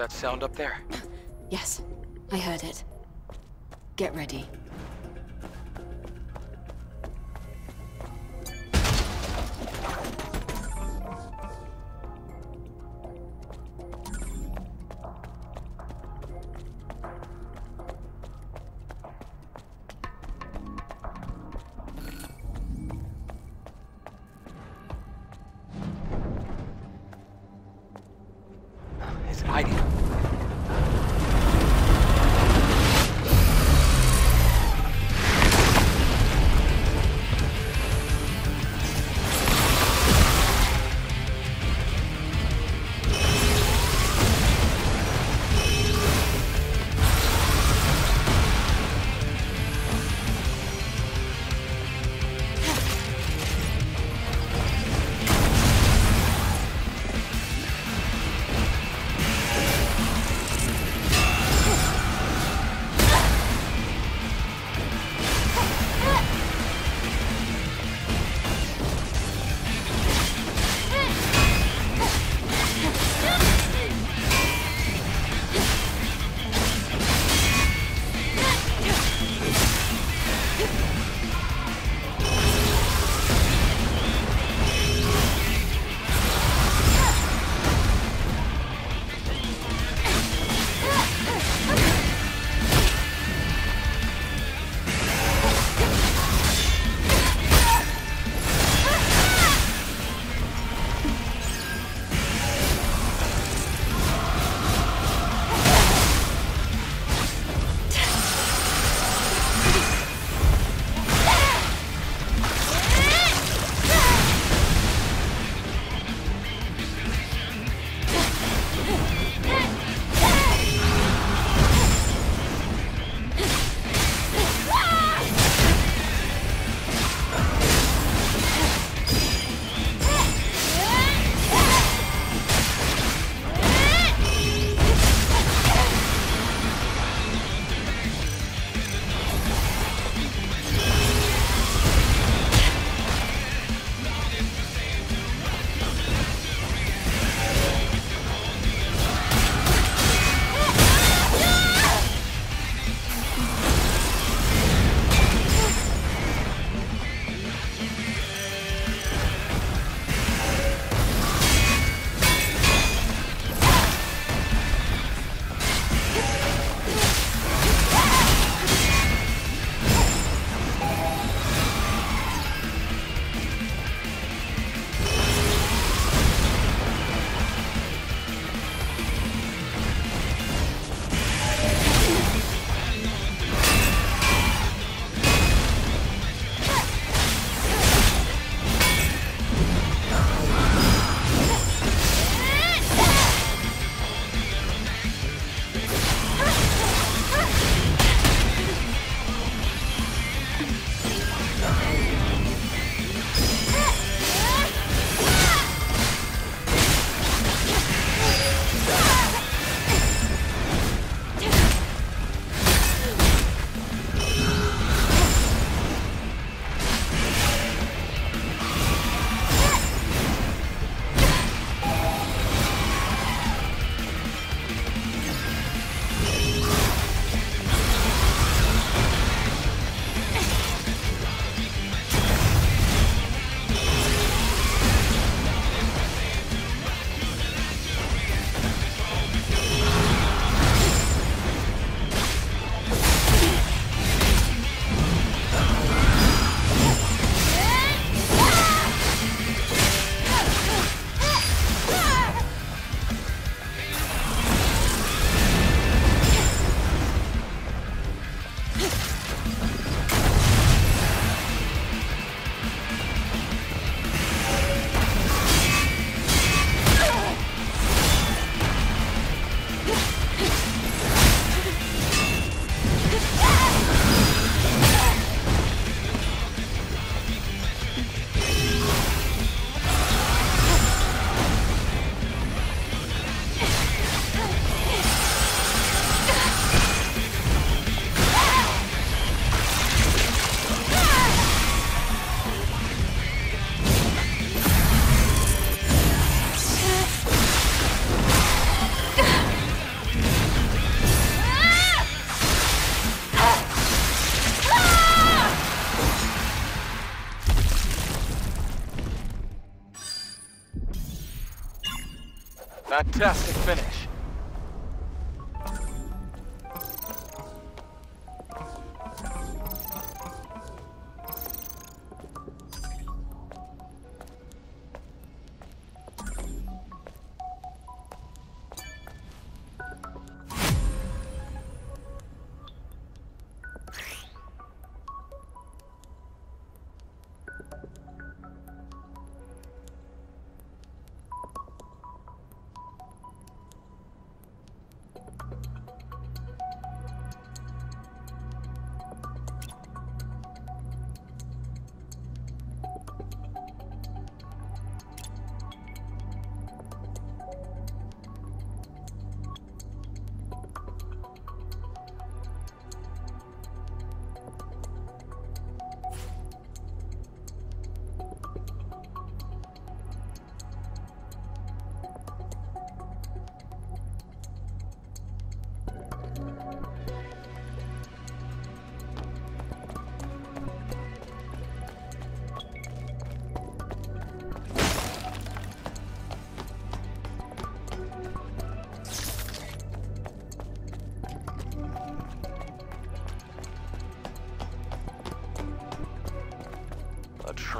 that sound up there? Yes, I heard it. Get ready.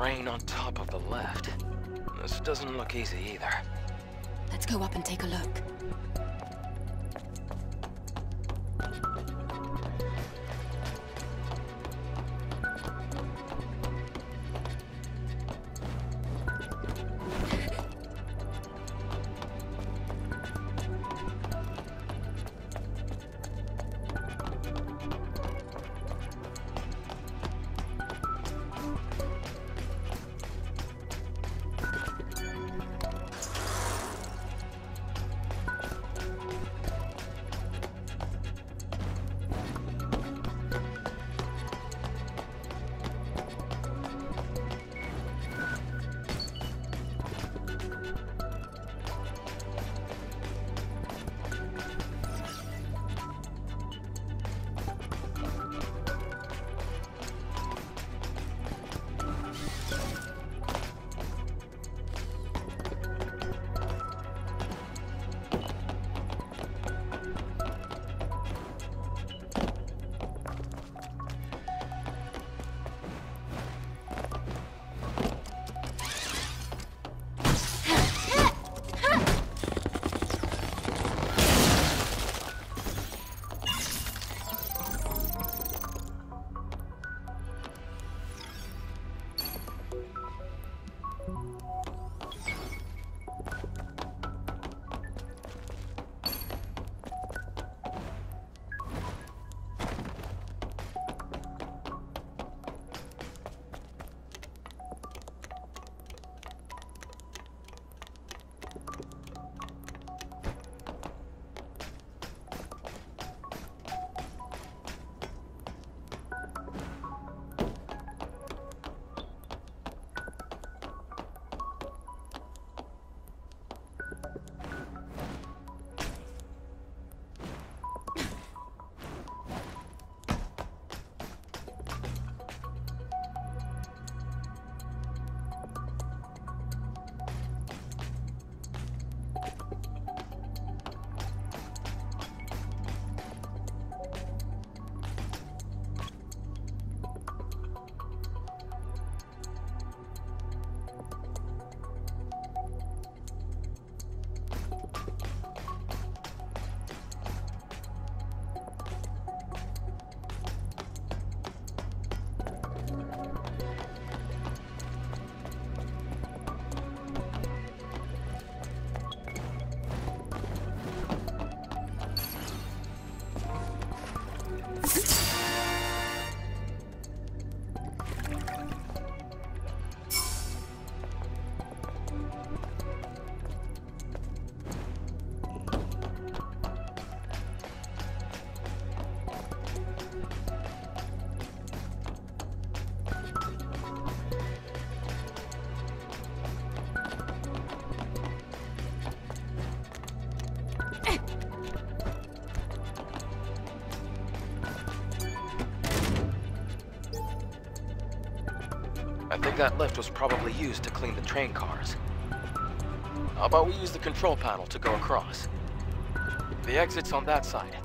A train on top of the left. This doesn't look easy either. Let's go up and take a look. That lift was probably used to clean the train cars. How about we use the control panel to go across? The exit's on that side.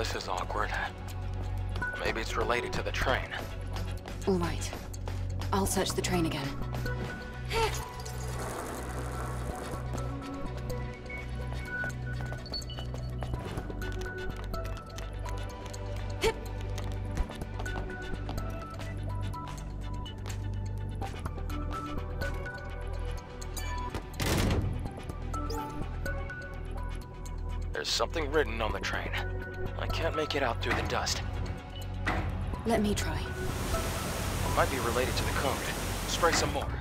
This is awkward. Maybe it's related to the train. All right. I'll search the train again. There's something written make it out through the dust. Let me try. It might be related to the code. Spray some more.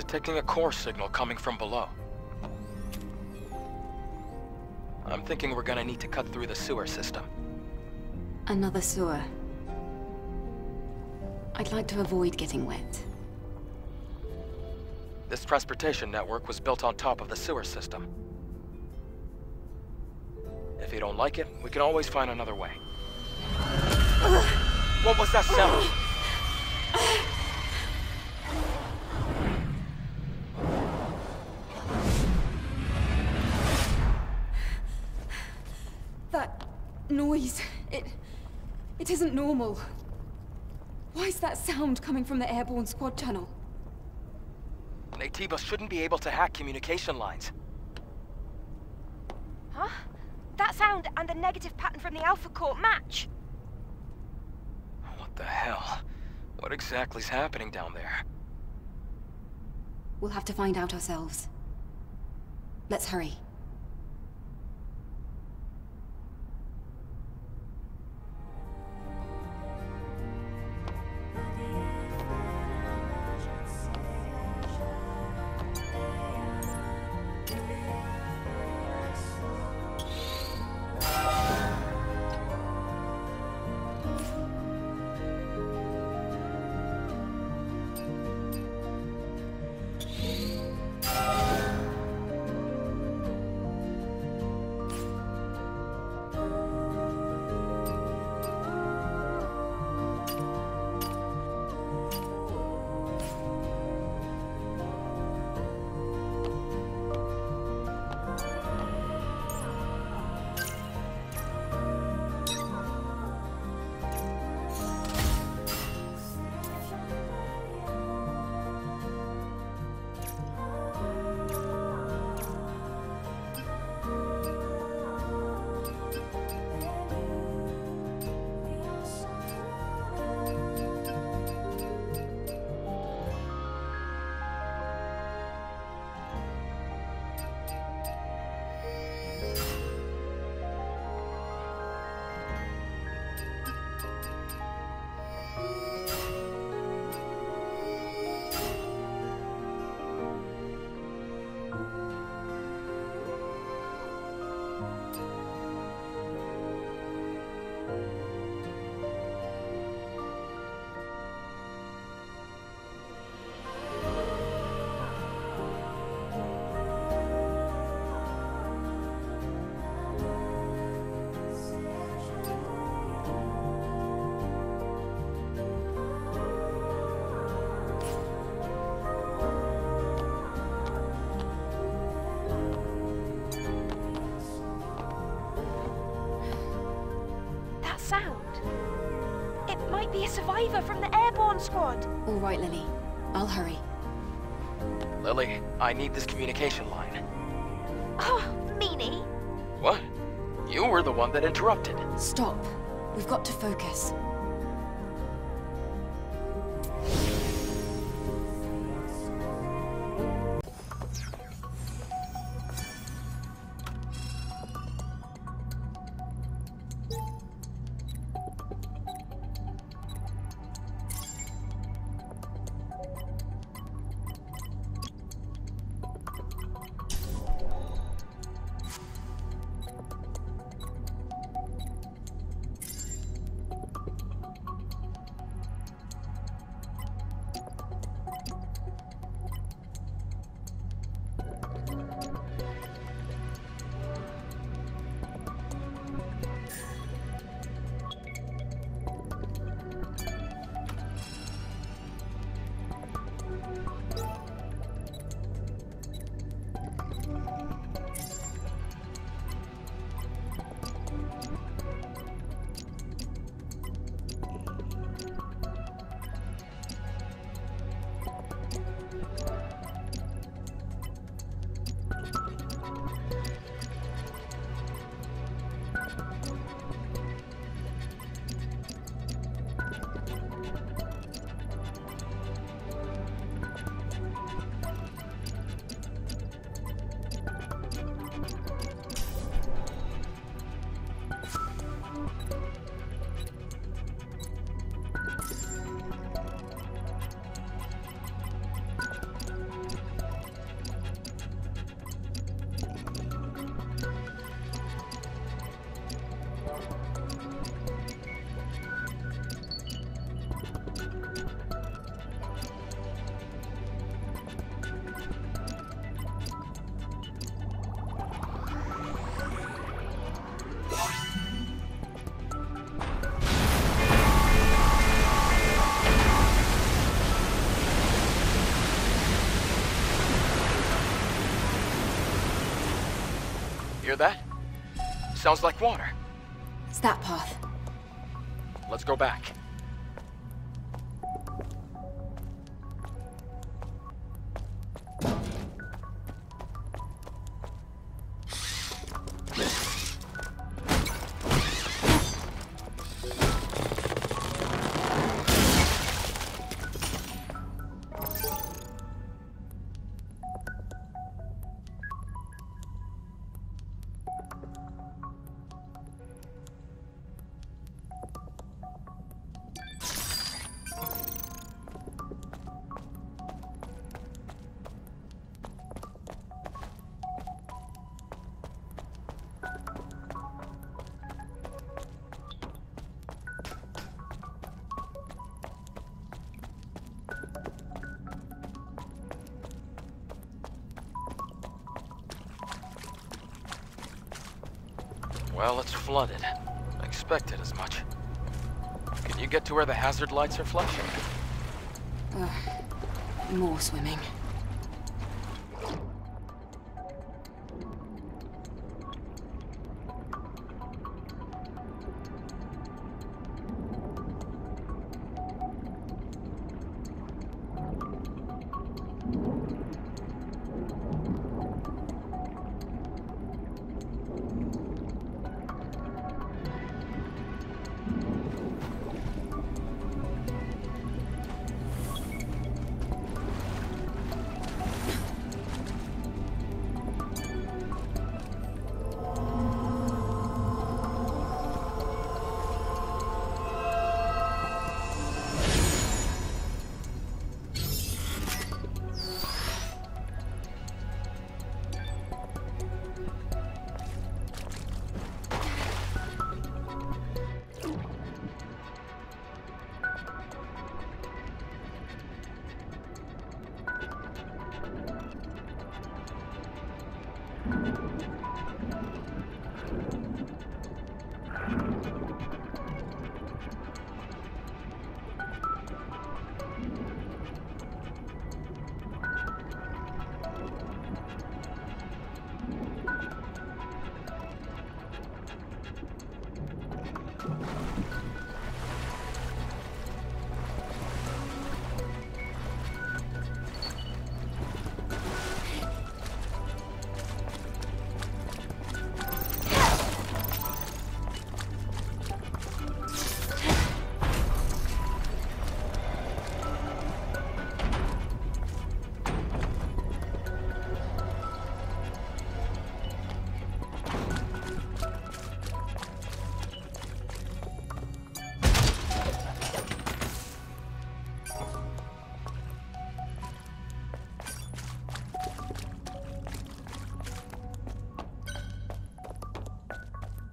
Detecting a core signal coming from below. I'm thinking we're gonna need to cut through the sewer system. Another sewer. I'd like to avoid getting wet. This transportation network was built on top of the sewer system. If you don't like it, we can always find another way. What was that sound? That isn't. Why is that sound coming from the airborne squad tunnel? Naytiba shouldn't be able to hack communication lines. Huh? That sound and the negative pattern from the Alpha Core match. What the hell? What exactly's happening down there? We'll have to find out ourselves. Let's hurry. Sound. It might be a survivor from the airborne squad. All right, Lily. I'll hurry. Lily, I need this communication line. Oh, meanie. What? You were the one that interrupted. Stop. We've got to focus. Sounds like water. It's that path. Let's go back. To where the hazard lights are flashing? More swimming.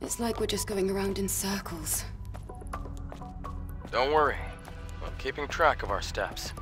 It's like we're just going around in circles. Don't worry. I'm keeping track of our steps.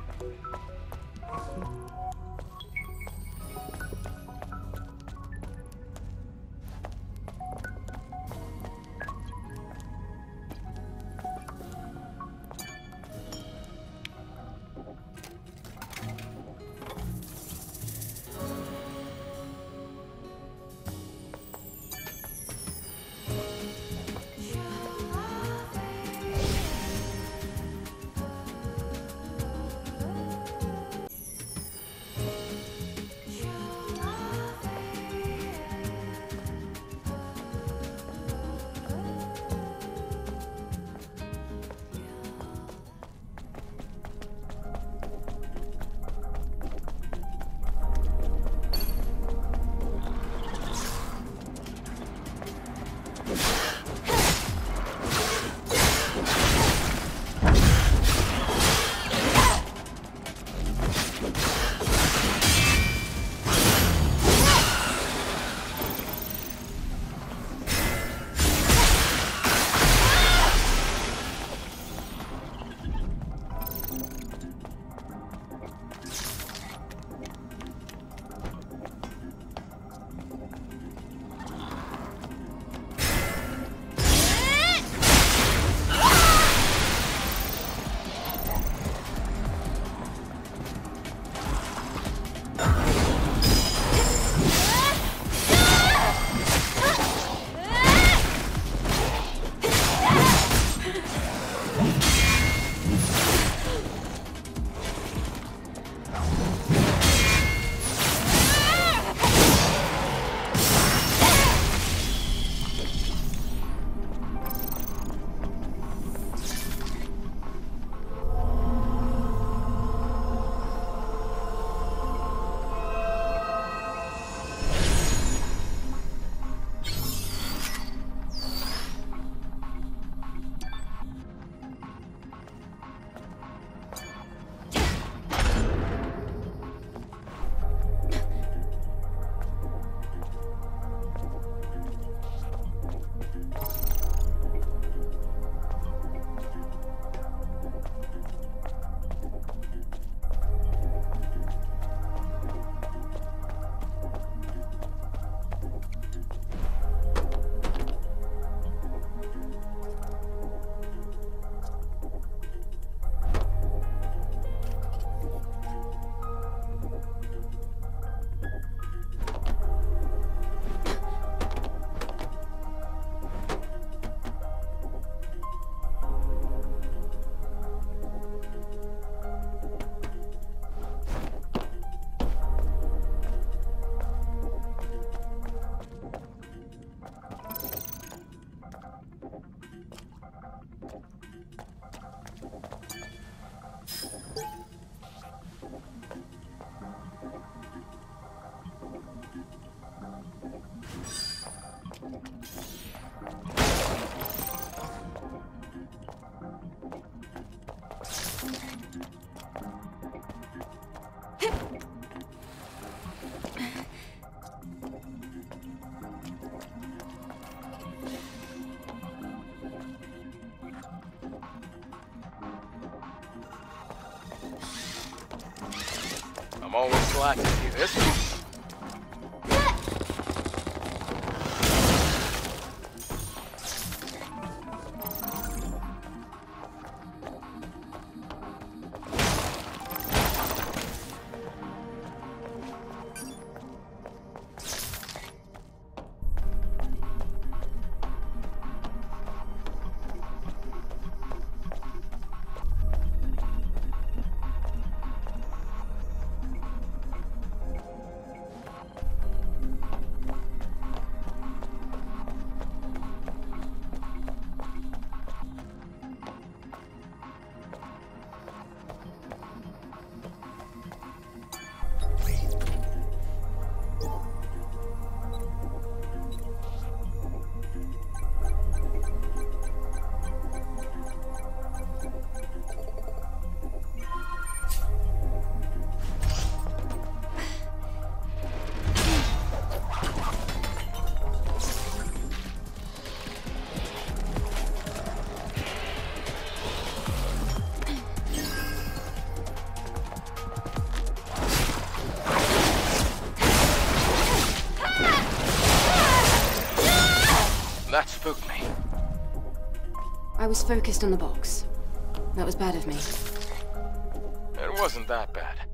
Glad to see this. That spooked me. I was focused on the box. That was bad of me. It wasn't that bad.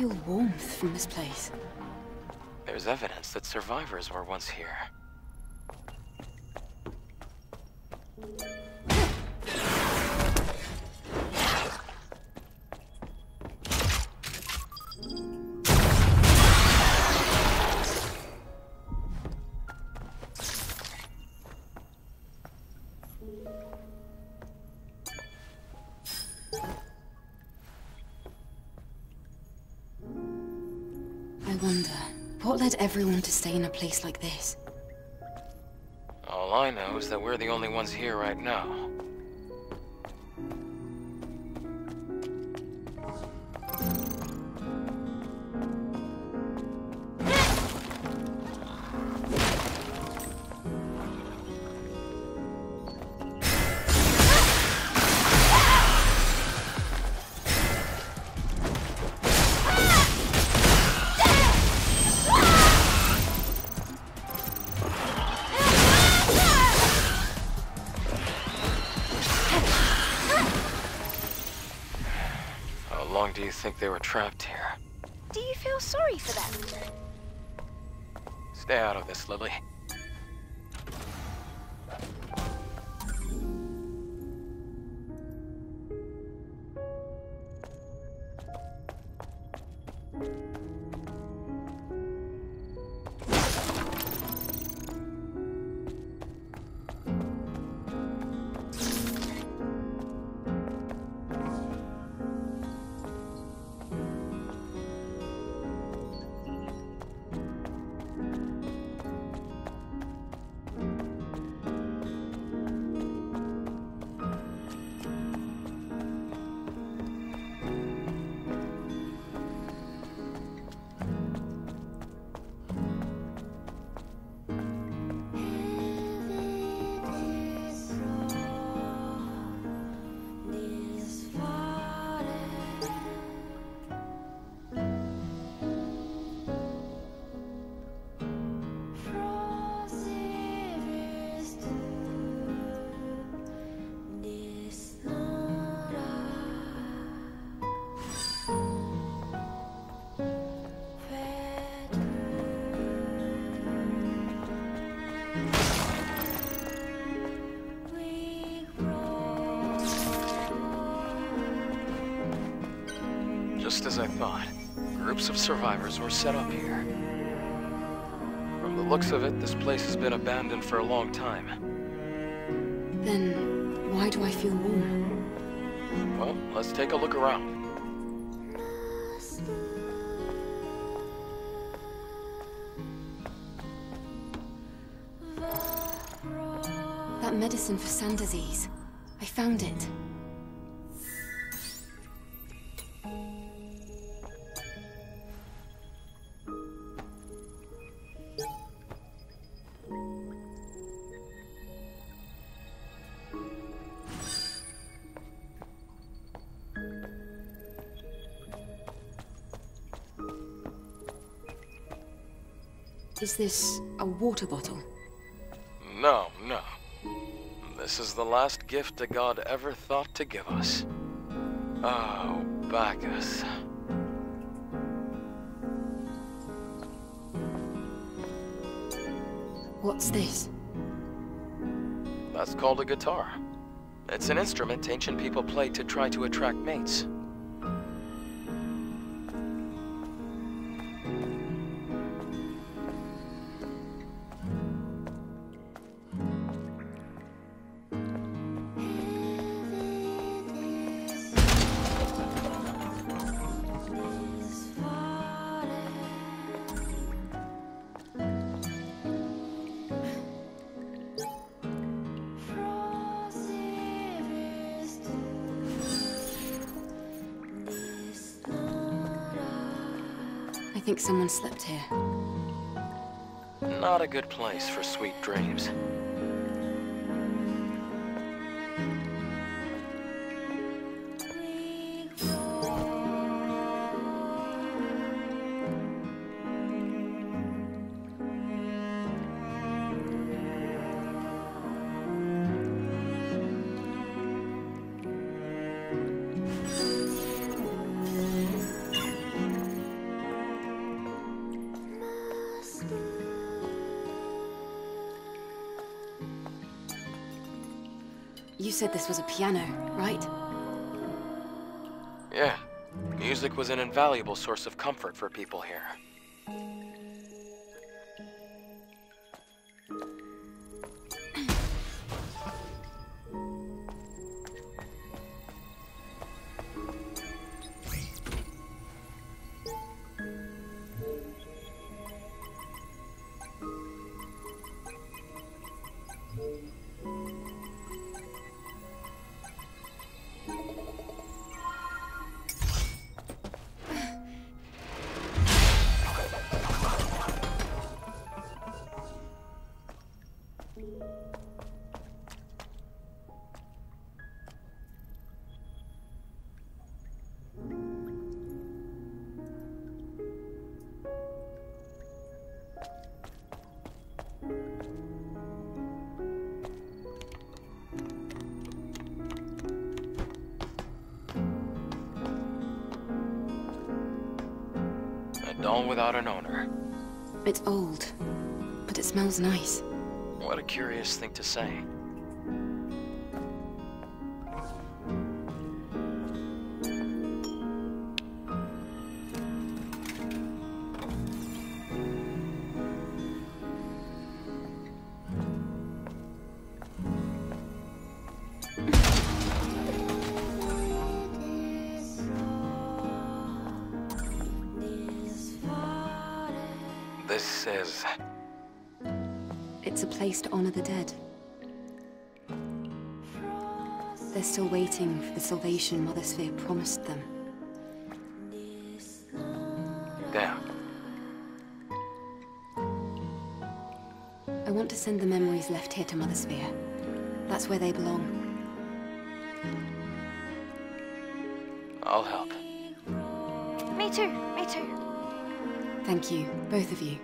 Feel warmth from this place. There's evidence that survivors were once here. To stay in a place like this? All I know is that we're the only ones here right now. I thought, groups of survivors were set up here. From the looks of it, this place has been abandoned for a long time. Then, why do I feel warm? Well, let's take a look around. That medicine for sand disease. I found it. Is this a water bottle? No, no. This is the last gift a god ever thought to give us. Oh, Bacchus. What's this? That's called a guitar. It's an instrument ancient people played to try to attract mates. Someone slept here. Not a good place for sweet dreams. You said this was a piano, right? Yeah, music was an invaluable source of comfort for people here. An owner. It's old, but it smells nice. What a curious thing to say. Place to honor the dead. They're still waiting for the salvation Mother Sphere promised them. There. I want to send the memories left here to Mother Sphere. That's where they belong. I'll help. Me too, me too. Thank you, both of you.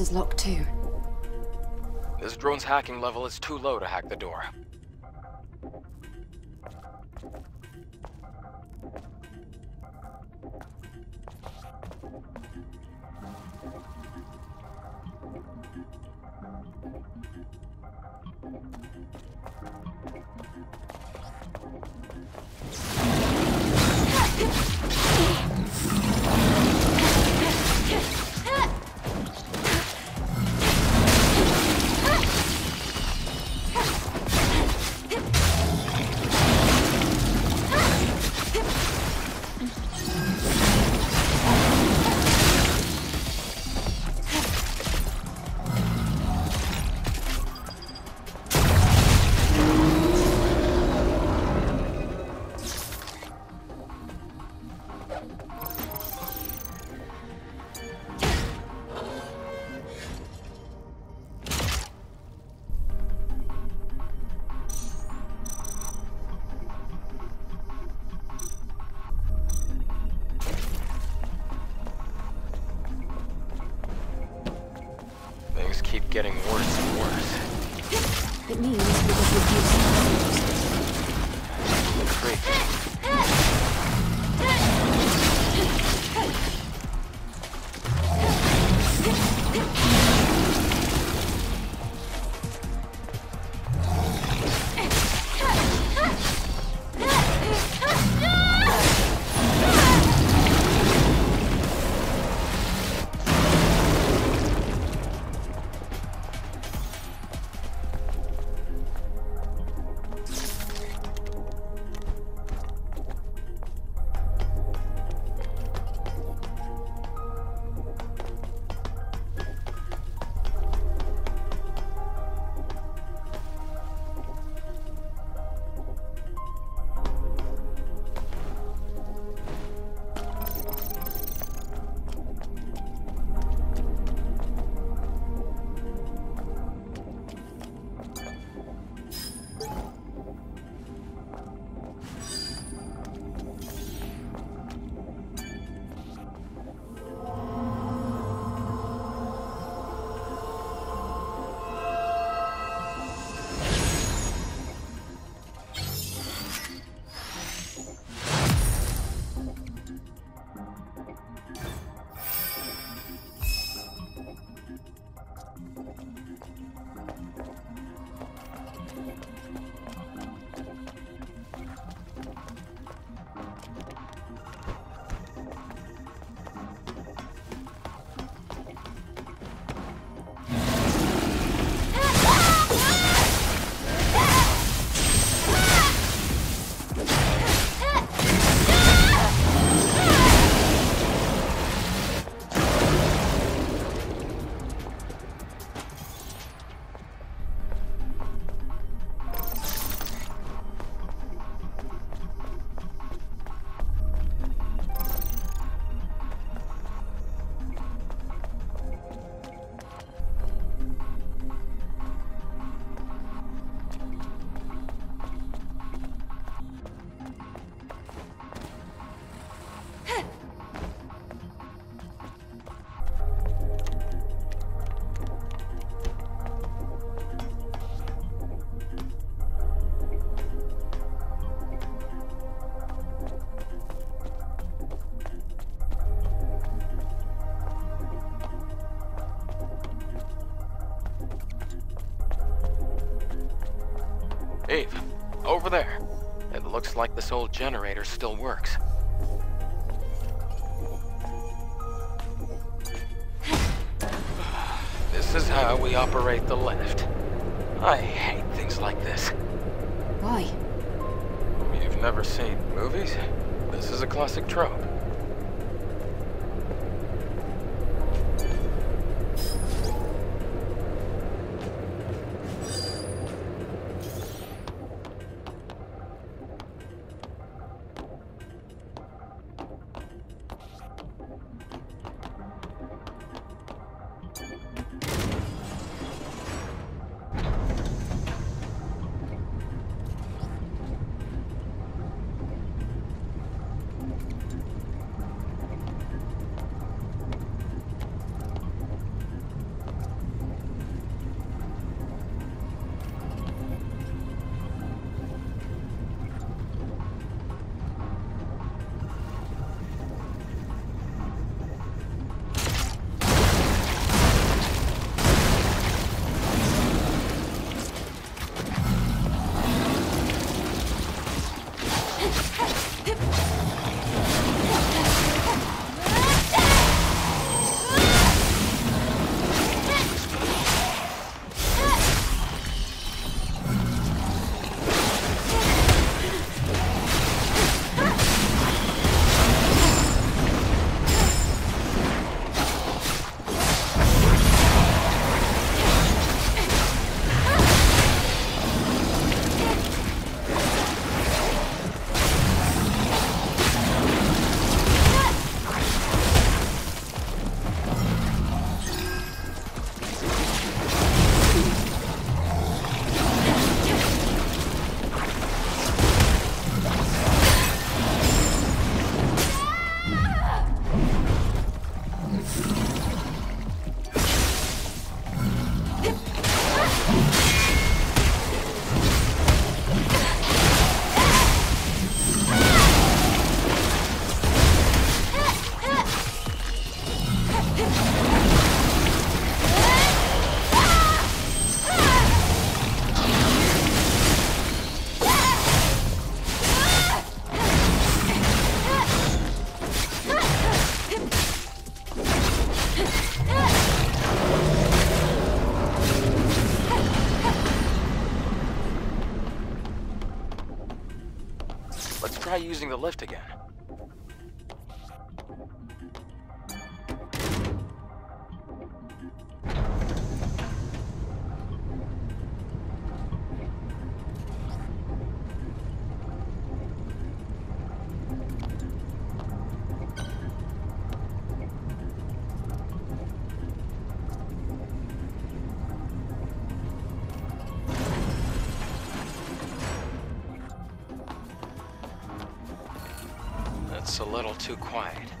is locked too. This drone's hacking level is too low to hack the door. Over there. It looks like this old generator still works. This is how we operate the lift. I hate things like this. Why? You've never seen movies? This is a classic trope. Using the lift again. It's a little too quiet.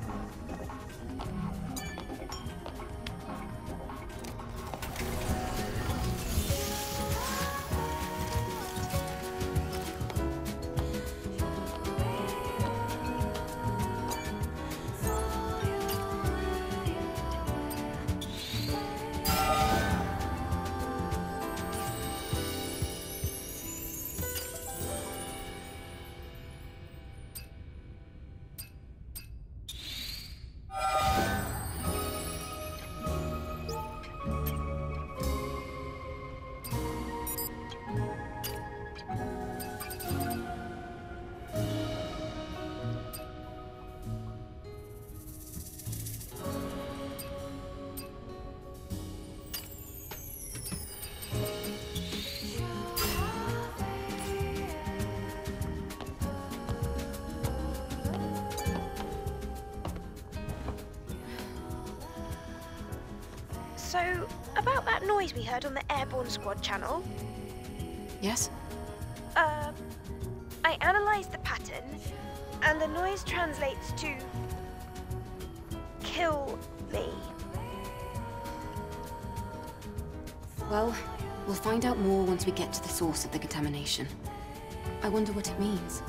Squad channel, Yes? uh, I analysed the pattern, and the noise translates to kill me. Well, we'll find out more once we get to the source of the contamination. I wonder what it means.